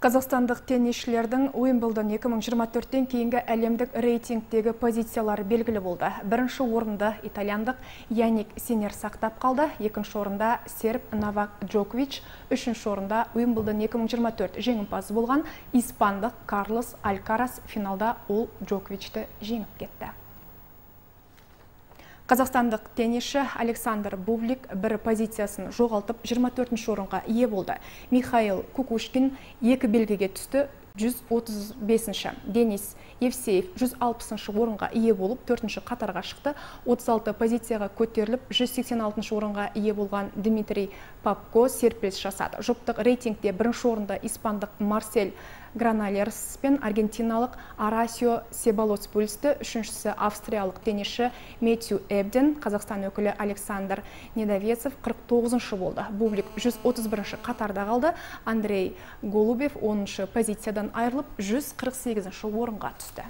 Қазақстандық теннисшілердің Уимблдон 2024-тен кейінгі әлемдік рейтингтегі позициялары белгілі болды. Бірінші орынды итальяндық Яник Сенер сақтап қалды. Екінші орында серб Новак Джокович, үшінші орында Уимблдон 2024 жеңімпазы болған испандық Карлос Алькарас финалда ол Джоковичті жеңіп кетті. Қазақстандық теннисші Александр Бублик бір позициясын жоғалтып 24 орынға ие болды. Михаил Кукушкин екі белгіге түсті 135-ші. Денис Евсеев 160-шы орынға ие болып, 4-ші қатарға шықты. 36 позицияға көтеріліп, 186-шы орынға ие болған Дмитрий Папко серпіліс жасады. Жұптық рейтингте бірінші орында испандық Марсель Граналерс пен аргентиналық Арасио Себалос бөлісті. Үшіншісі австриялық теннисші Метью Эбден, Қазақстан өкілі Александр Недовесов 49-шы болды. Бублик 131-ші қатарда қалды. Андрей Голубев 10-шы айырылып 148-ші орынға түсті.